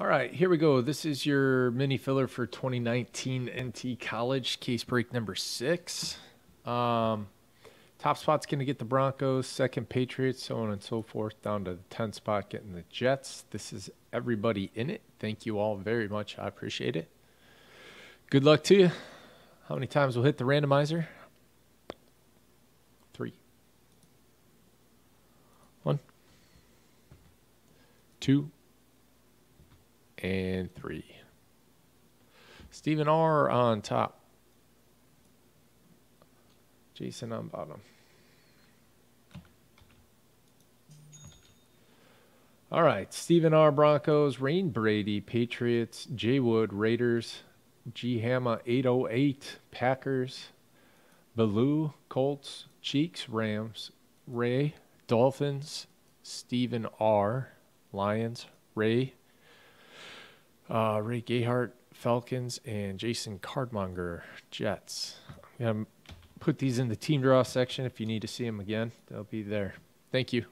All right, here we go. This is your mini filler for 2019 NT College case break number six. Um, top spot's going to get the Broncos, second Patriots, so on and so forth, down to the 10 spot getting the Jets. This is everybody in it. Thank you all very much. I appreciate it. Good luck to you. How many times we'll hit the randomizer? Three. One. Two and three. Stephen R on top. Jason on bottom. All right. Stephen R. Broncos, Rain Brady, Patriots, Jay Wood, Raiders, G Hamma 808, Packers, Baloo, Colts, Cheeks, Rams, Ray, Dolphins, Stephen R. Lions, Ray, uh, Ray Gayhart, Falcons, and Jason Cardmonger, Jets. I'm going to put these in the team draw section if you need to see them again. They'll be there. Thank you.